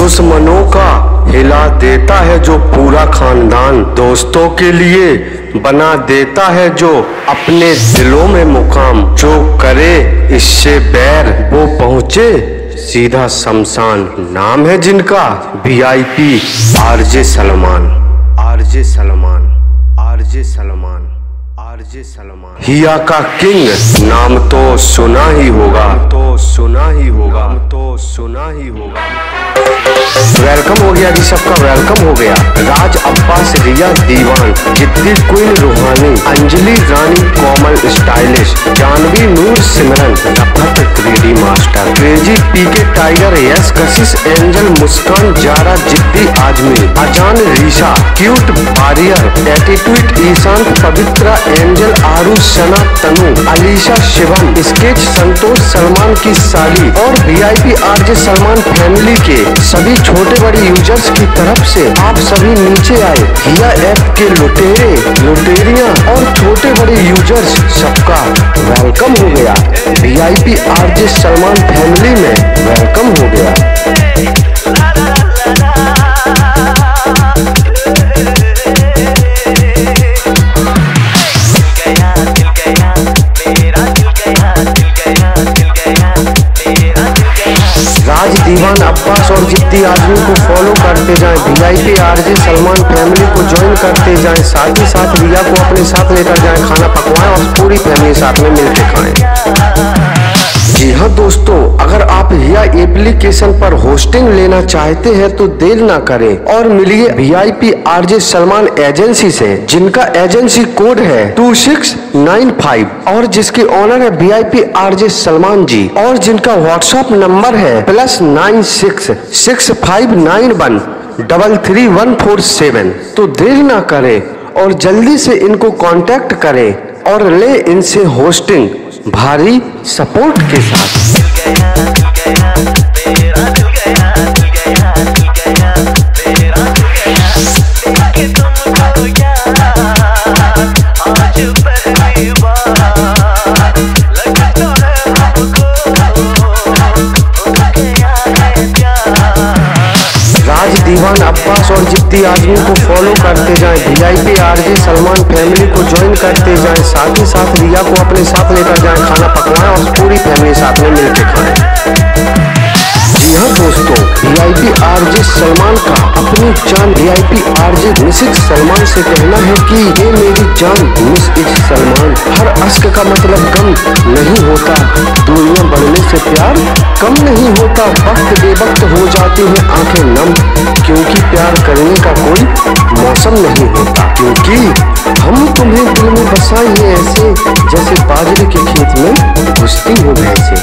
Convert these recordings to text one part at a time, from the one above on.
दुश्मनों का हिला देता है जो पूरा खानदान दोस्तों के लिए बना देता है जो अपने दिलों में मुकाम। जो करे, इससे बैर वो पहुँचे। सीधा शमशान नाम है जिनका V I VIP RJ Salman. RJ Salman RJ Salman RJ Salman. Hiya का किंग, नाम तो सुना ही होगा। तो सुना ही होगा। तो सुना ही होगा। वेलकम हो गया जी सबका वेलकम हो गया। राज अब्बास रिया दीवान जिद्दी queen Ruhani Anjali Rani Komal stylish Janvi Noor Simran Rafat three master crazy PK tiger yes Kashish angel Muskan Zara जिद्दी Azmi Azan Reesha cute barrier attitude Ishant Pavitra angel Aaru Sana Tanu Alisha Shivam sketch Santosh Salman की साली और VIP RJ Salman family के सभी छोटे बड़े users की तरफ़ से आप सभी नीचे आए। हिया ऐप के लुटेरे, लुटेरिया और छोटे बड़े यूज़र्स सबका वेलकम हो गया। वीआईपी आरजे सलमान फैमिली में वेलकम हो गया गया। दीवान अब्बास और जिद्दी आदमी को फॉलो करते जाएँ वीआईपी आरजे सलमान फैमिली को ज्वाइन करते जाएँ, साथ ही साथ रिया को अपने साथ लेकर जाएँ, खाना पकवाएँ और पूरी फैमिली साथ में मिलकर खाएँ। जी हाँ दोस्तों, अगर आप हिया एप्लीकेशन पर होस्टिंग लेना चाहते हैं तो देर ना करें और मिलिए V I P R J Salman agency से, जिनका एजेंसी कोड है टू सिक्स नाइन फाइव और जिसके ऑनर है V I P R J Salman ji और जिनका व्हाट्सएप नंबर है plus nine six six five nine one double three one four seven तो देर ना करें और जल्दी से इनको कांटेक्ट करें और ले इनसे होस्टिंग भारी सपोर्ट के साथ। दीवान अब्बास और जिद्दी आदमी को फॉलो करते जाएँ। वीआईपी आरजे सलमान फैमिली को ज्वाइन करते जाएँ। साथ ही साथ रिया को अपने साथ लेकर जाएँ। खाना पकवाएँ और पूरी फैमिली साथ में मिलकर खाएँ। जी वीआईपी आरजे सलमान का अपनी जान, वीआईपी आरजे मिसिज सलमान से कहना है कि ये मेरी जान मिस इज़ सलमान। हर अश्क का मतलब कम नहीं होता। दूरियाँ बढ़ने से प्यार कम नहीं होता। वक्त बेवक्त हो जाती है आँखें नम, क्योंकि प्यार करने का कोई मौसम नहीं होता। क्योंकि हम तुम्हें दिल में बसाएँगे ऐसे, जैसे बाजरे के खेत में घुसती हो भैंसे।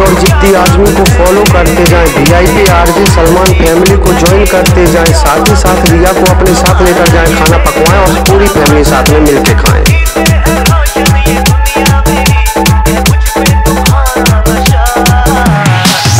और जिद्दी आदमी को फॉलो करते जाएँ। वीआईपी आरजे सलमान फैमिली को ज्वाइन करते जाएँ। साथ ही साथ रिया को अपने साथ लेकर जाएँ। खाना पकवाएँ और पूरी फैमिली साथ में मिलकर खाएँ।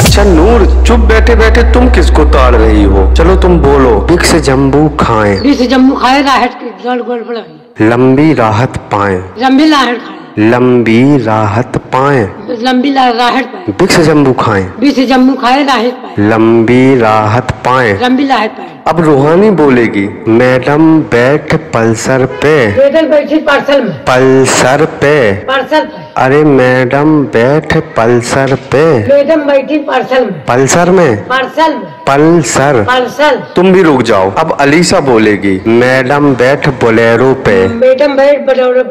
अच्छा नूर चुप बैठे बैठे तुम किसको ताड़ रही हो? चलो तुम बोलो। बिक से जम्बू खाएँ। बीस जम्मू खाए राहत की गोल गोल लंबी राहत पाएँ। लंबी लाहट खाए। लंबी राहत पाए। लंबी राहत पाए। बिक से जम्बू खाए। बिक्स जम्बू खाए राहत पाए। लंबी राहत पाए। लंबी राहत पाए। अब रूहानी बोलेगी मैडम बैठ पल्सर पे। बैठी पार्सल में। पल्सर पे। पल्सर पे। अरे मैडम बैठ पल्सर पे। मैडम बैठी पार्सल में। पल्सर में? पार्सल में। पल्सर? पार्सल। तुम भी रुक जाओ अब अलीसा बोलेगी। मैडम बैठ बोलेरो पे। मैडम बैठ बोलेरो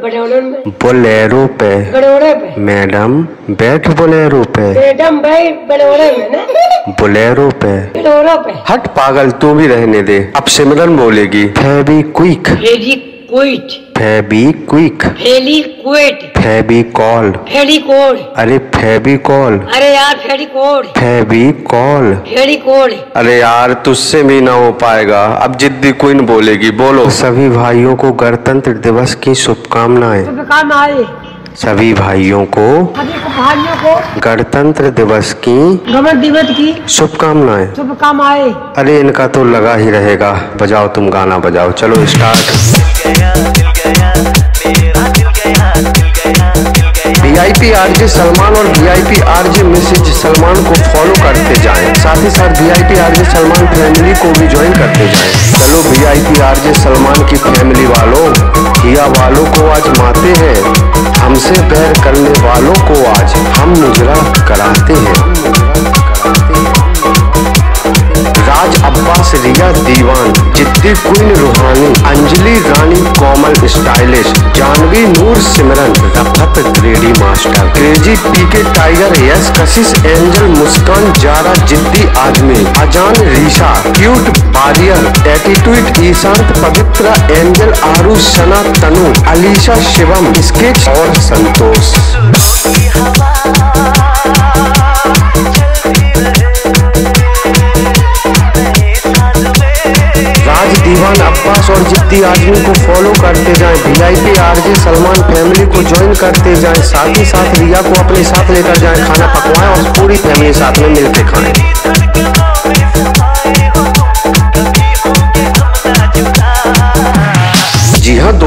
पे। मैडम बैठ बोलेरो पे। मैडम बैठ में बोलेरो पे। बडौड़े पे। हट पागल तू भी रहने दे। अब सिमरन बोलेगी। फेबी क्विक। क्विक। फेली क्विट फेबी कॉल फेरी कोड अरे फेबी कॉल अरे यार फेरी कोड फेबी कॉल फेरी कोड अरे यार तुझसे भी ना हो पाएगा। अब जिद्दी क्वीन बोलेगी बोलो। सभी भाइयों को गणतंत्र दिवस की शुभकामनाएँ। शुभ काम आए सभी भाइयों को भाइयों को गणतंत्र दिवस की गमन दिवस की शुभकामनाएँ। शुभ काम आए अरे इनका तो लगा ही रहेगा। बजाओ तुम गाना बजाओ। चलो स्टार्ट। वीआईपी आरजे सलमान और वीआईपी आरजे मिसेज सलमान को फॉलो करते जाएँ। साथ ही साथ वीआईपी आरजे सलमान फैमिली को भी ज्वाइन करते जाएँ। चलो वीआईपी आरजे सलमान की फैमिली वालों, हिया वालों को आज माते हैं। हमसे बैर करने वालों को आज हम मुजरा कराते हैं। राज अब्बास रिया दीवान, जिद्दी queen Ruhani, Anjali Rani Komal stylish, Janvi Noor Simran, Rafat greedy master crazy PK tiger, yes Kashish, angel Muskan, Zara जिद्दी आदमी, Azan Reesha, cute barrier, attitude Ishant, Pavitra angel Aaru Sana Tanu, Alisha Shivam, sketch और संतोष। दीवान अब्बास और जिद्दी आदमी को follow करते जाएँ। VIP RJ Salman family को ज्वाइन करते जाएँ। साथ ही साथ रिया को अपने साथ लेकर जाएँ। खाना पकवाएँ और पूरी फैमिली साथ में मिलकर खाएँ।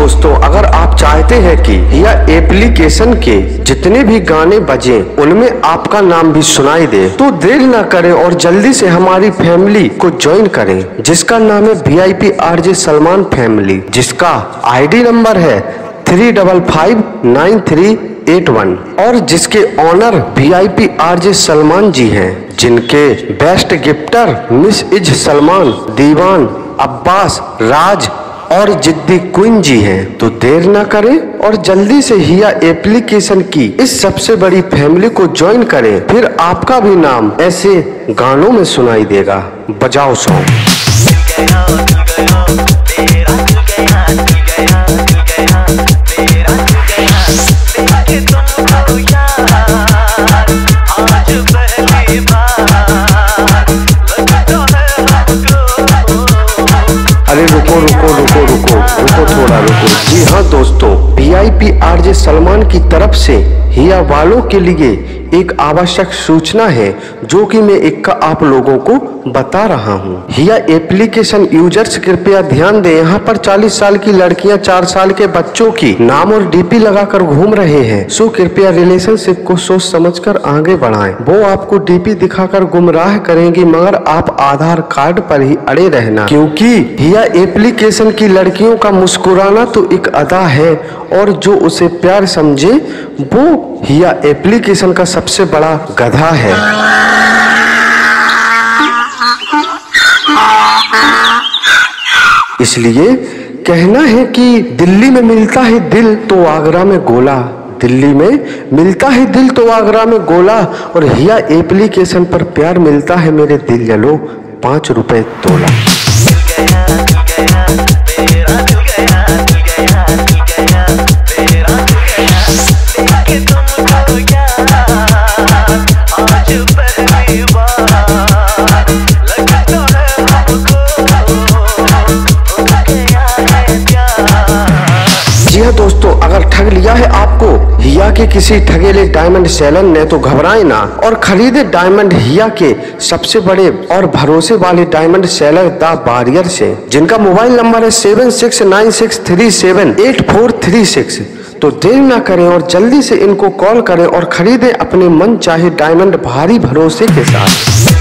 दोस्तों, अगर आप चाहते हैं कि यह एप्लीकेशन के जितने भी गाने बजे, उनमें आपका नाम भी सुनाई दे तो देर न करें और जल्दी से हमारी फैमिली को ज्वाइन करें, जिसका नाम है V I P R J Salman family जिसका आईडी नंबर है three double five nine three eight one और जिसके owner V I P R J Salman ji हैं, जिनके best gifter miss is Salman Diwan Abbas Raj और जिद्दी कुंजी है तो देर ना करें और जल्दी से हिया एप्लीकेशन की इस सबसे बड़ी फैमिली को ज्वाइन करें। फिर आपका भी नाम ऐसे गानों में सुनाई देगा। बजाओ सॉन्ग। वी आरजे सलमान की तरफ़ से हिया वालों के लिए एक आवश्यक सूचना है, जो कि मैं एक का आप लोगों को बता रहा हूँ। हिया एप्लीकेशन यूज़र्स कृपया ध्यान दें, यहाँ पर 40 साल की लड़कियाँ 4 साल के बच्चों की नाम और डीपी लगाकर घूम रहे हैं। सो कृपया रिलेशनशिप को सोच समझकर आगे बढ़ाएँ। वो आपको डीपी दिखाकर गुमराह करेंगी, मगर आप आधार कार्ड पर ही अड़े रहना। क्योंकि हिया एप्लीकेशन की लड़कियों का मुस्कुराना तो एक अदा है, और जो उसे प्यार समझे, वो हिया एप्लीकेशन का सबसे बड़ा गधा है। इसलिए कहना है कि दिल्ली में मिलता है दिल तो आगरा में गोला। दिल्ली में मिलता है दिल तो आगरा में गोला। और हिया एप्लीकेशन पर प्यार मिलता है मेरे दिल जलो पाँच रुपए तोला। अगर ठग लिया है आपको, हिया के किसी ठगेले डायमंड सेलर ने तो घबराए ना। और खरीदे डायमंड हिया के सबसे बड़े और भरोसे वाले डायमंड सेलर द बारियर से, जिनका मोबाइल नंबर है seven six nine six three seven eight four three six. तो देर ना करें और जल्दी से इनको कॉल करें और खरीदें अपने मन चाहे डायमंड भारी भरोसे के साथ।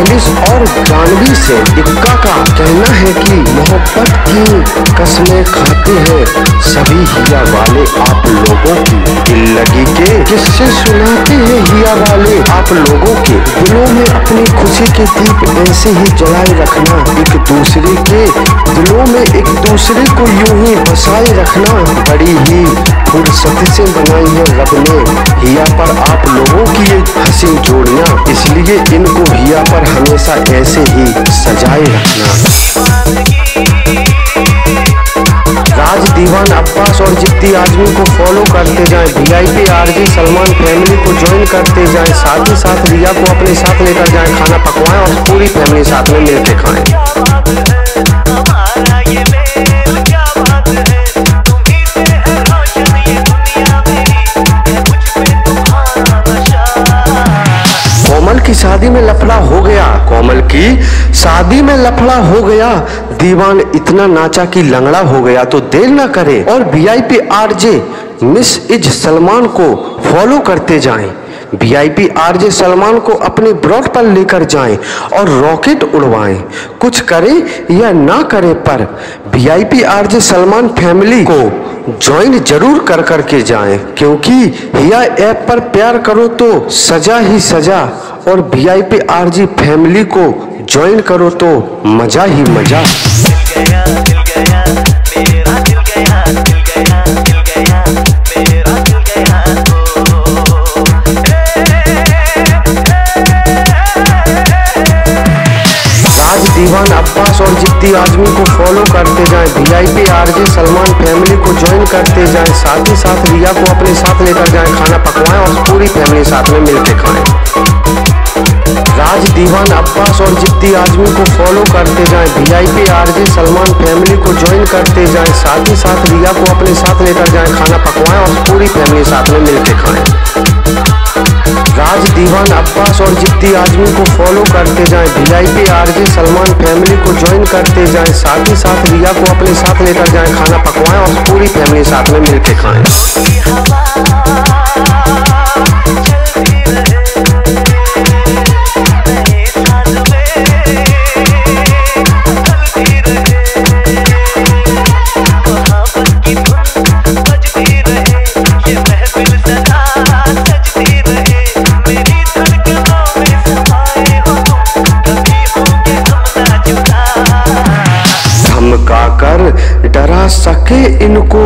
स्टाइलिश और जानवी से इक्का का कहना है कि मोहब्बत की कस्में खाते हैं सभी हिया वाले आप लोगों की दिल लगी के किससे सुनाते हैं हिया वाले आप लोगों के दिलों में अपनी खुशी के दीप ऐसे ही जलाए रखना एक दूसरे के दिलों में एक दूसरे को यूँ ही बसाए रखना बड़ी ही फुर्सत से बनाई है रब ने। हिया पर आप लोगों की ये हँसी जोड़ियाँ इसलिए इनको हिया पर हमेशा ऐसे ही सजाए रखना। राज दीवान अब्बास और जिद्दी आदमी को फॉलो करते जाएँ। वीआईपी आरजी सलमान फैमिली को ज्वाइन करते जाएँ। साथ ही साथ रिया को अपने साथ लेकर जाएँ। खाना पकवाएँ और पूरी फैमिली साथ में मिलकर खाएँ। शादी में लफड़ा हो गया। कोमल की शादी में लफड़ा हो गया। दीवान इतना नाचा कि लंगड़ा हो गया तो देर ना करे और VIP RJ miss is Salman को फॉलो करते जाएँ। वीआईपी आरजे सलमान को अपने ब्रॉड पर लेकर जाएँ और रॉकेट उड़वाएँ। कुछ करें या ना करें पर वीआईपी आरजे सलमान फैमिली को ज्वाइन ज़रूर कर कर के जाएँ, क्योंकि हिया ऐप पर प्यार करो तो सजा ही सजा, और वीआईपी आरजे फैमिली को ज्वाइन करो तो मज़ा ही मज़ा। दीवान अब्बास और जिद्दी आजमी को फॉलो करते जाएँ। वीआईपी आरजे सलमान फैमिली को ज्वाइन करते जाएँ। साथ ही साथ रिया को अपने साथ लेकर जाएँ। खाना पकवाएँ और पूरी फैमिली साथ में मिलकर खाएँ। राज, दीवान अब्बास और जिद्दी आजमी को फॉलो करते जाएँ। वीआईपी आरजे सलमान फैमिली को ज्वाइन करते जाएँ। साथ ही साथ रिया को अपने साथ लेकर जाएँ। खाना पकवाएँ और पूरी फैमिली साथ में मिलकर खाएँ। राज दीवान अब्बास और जिद्दी आदमी को फॉलो करते जाएँ। वीआईपी आरजे सलमान फैमिली को ज्वाइन करते जाएँ। साथ ही साथ रिया को अपने साथ लेकर जाएँ। खाना पकवाएँ और पूरी फैमिली साथ में मिलकर खाएँ। सके इनको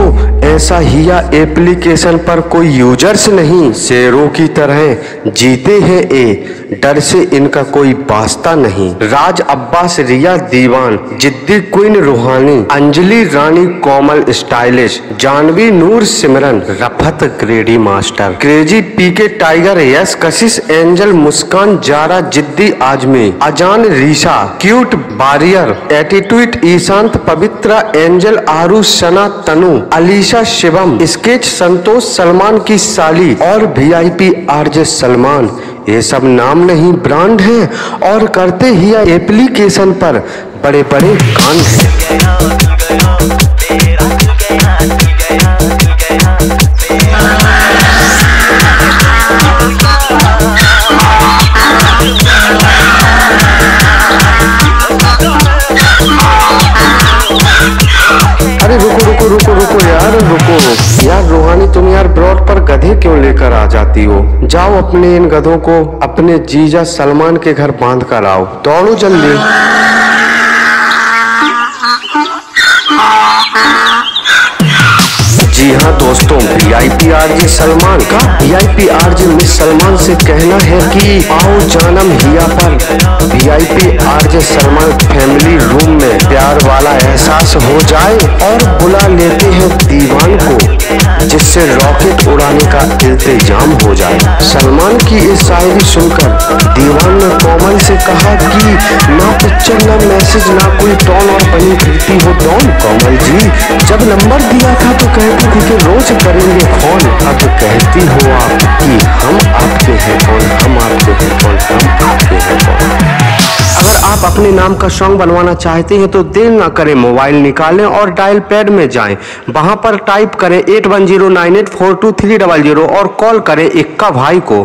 ऐसा हिया एप्लीकेशन पर कोई यूज़र्स नहीं, शेरों की तरह जीते हैं ए। डर से इनका कोई वास्ता नहीं। राज अब्बास रिया दीवान, जिद्दी queen Ruhani, Anjali Rani Komal stylish, Janvi Noor Simran, Rafat greedy master. Crazy PK tiger, yes Kashish, angel Muskan, Zara जिद्दी Azmi, Azan Reesha, cute barrier, attitude Ishant, Pavitra, angel Aaru Sana Tanu, Alisha Shivam, sketch Santosh Salman की साली और VIP RJ Salman. ये सब नाम नहीं, brand है और करते ही एप्लीकेशन पर बड़े बड़े कांड हैं। जाती हो। जाओ अपने इन गधों को अपने जीजा सलमान के घर बाँध कर आओ दौड़ो जल्दी। जी हाँ दोस्तों V I P R RJ Salman का V I P R RJ miss Salman से कहना है कि आओ जानम हिया पर। VIP RJ Salman family room में प्यार वाला एहसास हो जाए और बुला लेते हैं दीवान को, जिससे रॉकेट उड़ाने का इंतज़ाम हो जाए। सलमान की इस शायरी सुनकर दीवान ने कोमल से कहा कि ना पिक्चर, ना मैसेज, ना कोई टॉन और बनी फिरती हो डॉन कोमल जी, जब नंबर दिया था तो कहती थी कि रोज करेंगे कौन अब कहती हो आप कि हम आपके हैं कौन हम आपके हैं कौन हम आपके हैं कौन अगर आप अपने नाम का सॉन्ग बनवाना चाहते हैं तो देर ना करें, मोबाइल निकालें और डायल पैड में जाएँ। वहाँ पर टाइप करें eight one zero nine eight four two three double zero और कॉल करें इक्का भाई को।